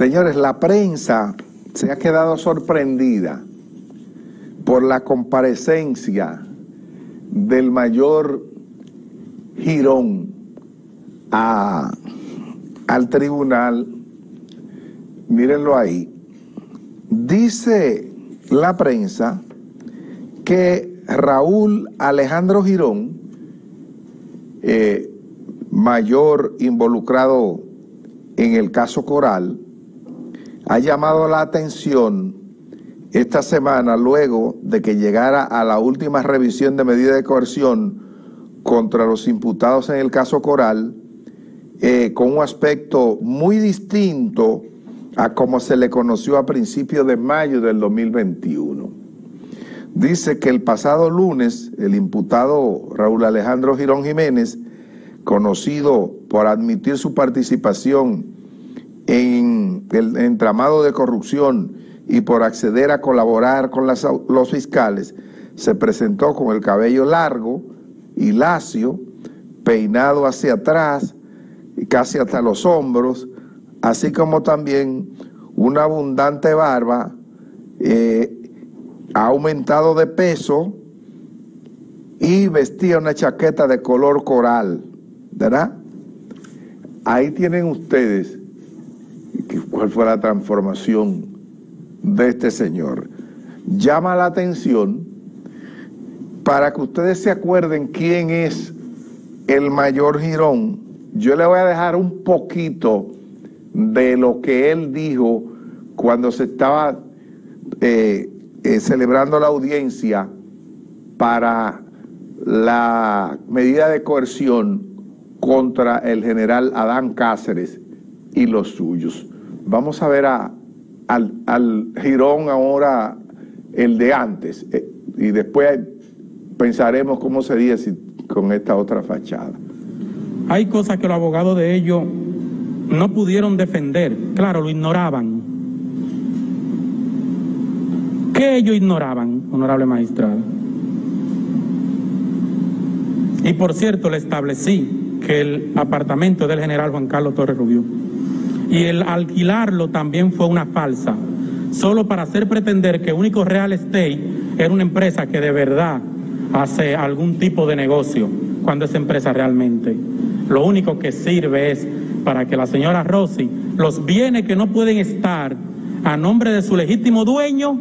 Señores, la prensa se ha quedado sorprendida por la comparecencia del mayor Girón al tribunal. Mírenlo ahí. Dice la prensa que Raúl Alejandro Girón, eh, mayor involucrado en el caso Coral, ha llamado la atención esta semana luego de que llegara a la última revisión de medida de coerción contra los imputados en el caso Coral, eh, con un aspecto muy distinto a como se le conoció a principios de mayo del 2021. Dice que el pasado lunes el imputado Raúl Alejandro Girón Jiménez, conocido por admitir su participación en el entramado de corrupción y por acceder a colaborar con los fiscales, se presentó con el cabello largo y lacio, peinado hacia atrás casi hasta los hombros, así como también una abundante barba, eh, aumentado de peso y vestía una chaqueta de color coral, ¿verdad? Ahí tienen ustedes cuál fue la transformación de este señor. Llama la atención para que ustedes se acuerden quién es el mayor Girón. Yo le voy a dejar un poquito de lo que él dijo cuando se estaba eh, eh, celebrando la audiencia para la medida de coerción contra el general Adán Cáceres y los suyos. Vamos a ver a, al, Girón ahora, el de antes, eh, y después pensaremos cómo sería si, con esta otra fachada. Hay cosas que los abogados de ellos no pudieron defender, claro, lo ignoraban. ¿Qué ellos ignoraban, honorable magistrado? Y por cierto, le establecí que el apartamento del general Juan Carlos Torres Rubio y el alquilarlo también fue una falsa, solo para hacer pretender que Único Real Estate era una empresa que de verdad hace algún tipo de negocio, cuando esa empresa realmente lo único que sirve es para que la señora Rossi, los bienes que no pueden estar a nombre de su legítimo dueño,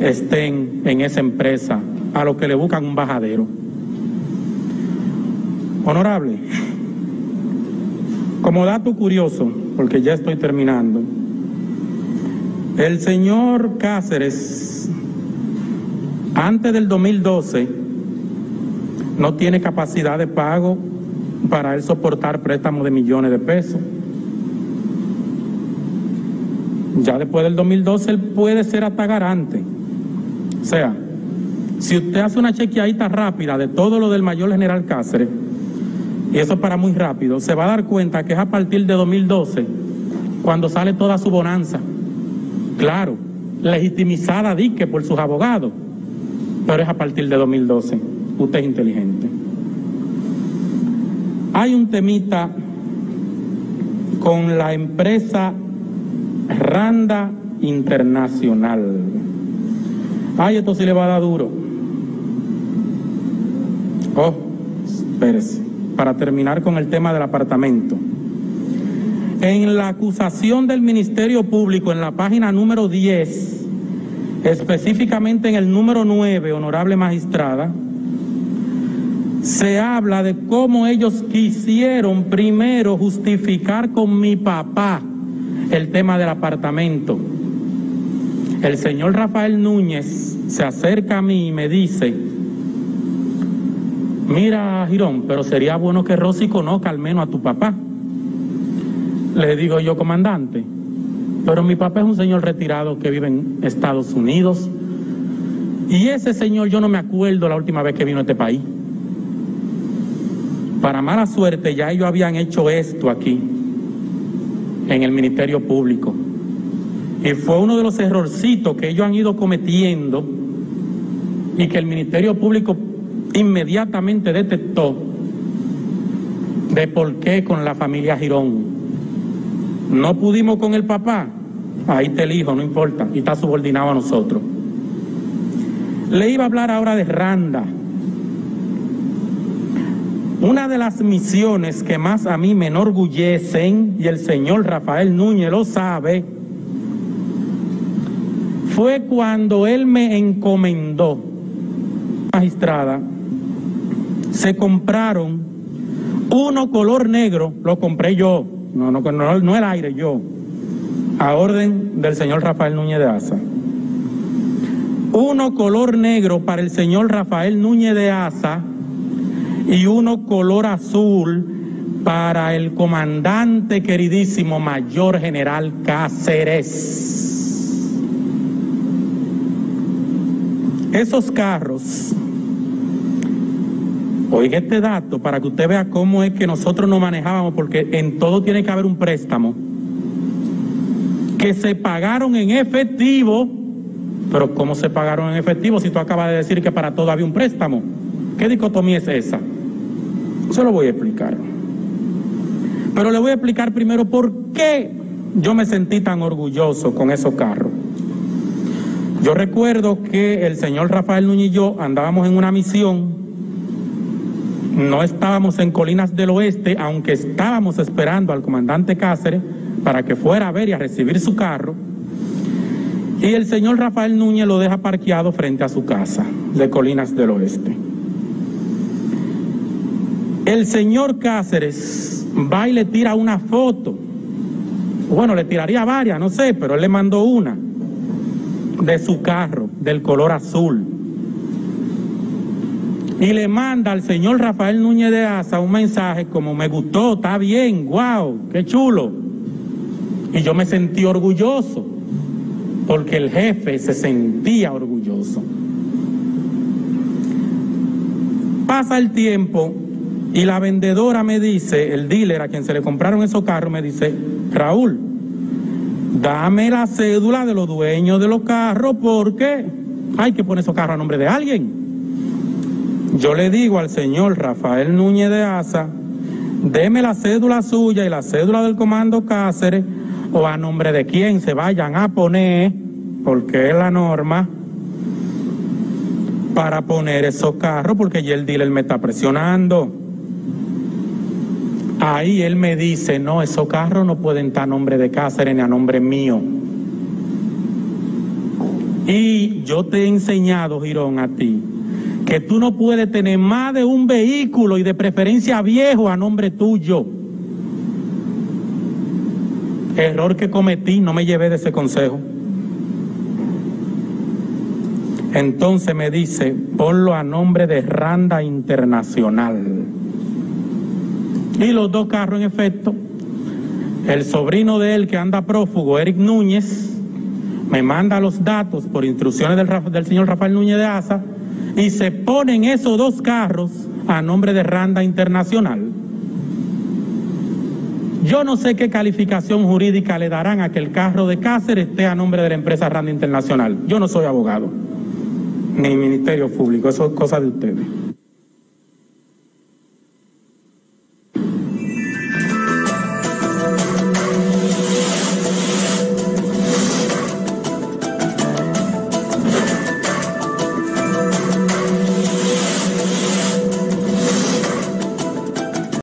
estén en esa empresa, a lo que le buscan un bajadero. Honorable. Como dato curioso, porque ya estoy terminando, el señor Cáceres, antes del 2012, no tiene capacidad de pago para él soportar préstamos de millones de pesos. Ya después del 2012 él puede ser hasta garante. O sea, si usted hace una chequeadita rápida de todo lo del mayor general Cáceres, y eso para muy rápido, se va a dar cuenta que es a partir de 2012 cuando sale toda su bonanza. Claro, legitimizada dique por sus abogados, pero es a partir de 2012. Usted es inteligente. Hay un temita con la empresa Randa Internacional. Ay, esto sí le va a dar duro. Oh, espérese para terminar con el tema del apartamento. En la acusación del Ministerio Público, en la página número 10, específicamente en el número 9, honorable magistrada, se habla de cómo ellos quisieron primero justificar con mi papá el tema del apartamento. El señor Rafael Núñez se acerca a mí y me dice, mira Girón, pero sería bueno que Rosy conozca al menos a tu papá. Le digo yo, comandante, pero mi papá es un señor retirado que vive en Estados Unidos. Y ese señor yo no me acuerdo la última vez que vino a este país. Para mala suerte ya ellos habían hecho esto aquí, en el Ministerio Público. Y fue uno de los errorcitos que ellos han ido cometiendo y que el Ministerio Público inmediatamente detectó de por qué con la familia Girón No pudimos con el papá, ahí está el hijo, no importa, y está subordinado a nosotros. Le iba a hablar ahora de Randa. Una de las misiones que más a mí me enorgullecen, y el señor Rafael Núñez lo sabe, fue cuando él me encomendó, magistrada, se compraron uno color negro, lo compré yo, no, no, no, no el aire, yo, a orden del señor Rafael Núñez de Asa. Uno color negro para el señor Rafael Núñez de Asa y uno color azul para el comandante queridísimo mayor general Cáceres. Esos carros, oiga este dato para que usted vea cómo es que nosotros nos manejábamos, porque en todo tiene que haber un préstamo, que se pagaron en efectivo, pero ¿cómo se pagaron en efectivo si tú acabas de decir que para todo había un préstamo? ¿Qué dicotomía es esa? Se lo voy a explicar. Pero le voy a explicar primero por qué yo me sentí tan orgulloso con esos carros. Yo recuerdo que el señor Rafael Núñez y yo andábamos en una misión, no estábamos en Colinas del Oeste, aunque estábamos esperando al comandante Cáceres para que fuera a ver y a recibir su carro, y el señor Rafael Núñez lo deja parqueado frente a su casa de Colinas del Oeste. El señor Cáceres va y le tira una foto. Bueno, le tiraría varias, no sé, pero él le mandó una de su carro del color azul. Y le manda al señor Rafael Núñez de Asa un mensaje como me gustó, está bien, wow, qué chulo. Y yo me sentí orgulloso, porque el jefe se sentía orgulloso. Pasa el tiempo y la vendedora me dice, el dealer a quien se le compraron esos carros, me dice, Raúl, dame la cédula de los dueños de los carros porque hay que poner esos carros a nombre de alguien. Yo le digo al señor Rafael Núñez de Asa, deme la cédula suya y la cédula del comando Cáceres o a nombre de quien se vayan a poner, porque es la norma, para poner esos carros, porque ya el dealer me está presionando. Ahí él me dice, no, esos carros no pueden estar a nombre de Cáceres ni a nombre mío. Y yo te he enseñado, Girón, a ti, que tú no puedes tener más de un vehículo y de preferencia viejo a nombre tuyo. Error que cometí, no me llevé de ese consejo. Entonces me dice, ponlo a nombre de Randa Internacional. Y los dos carros, en efecto, el sobrino de él que anda prófugo, Eric Núñez, me manda los datos por instrucciones del, del señor Rafael Núñez de Asa y se ponen esos dos carros a nombre de Randa Internacional. Yo no sé qué calificación jurídica le darán a que el carro de Cáceres esté a nombre de la empresa Randa Internacional. Yo no soy abogado, ni Ministerio Público, eso es cosa de ustedes.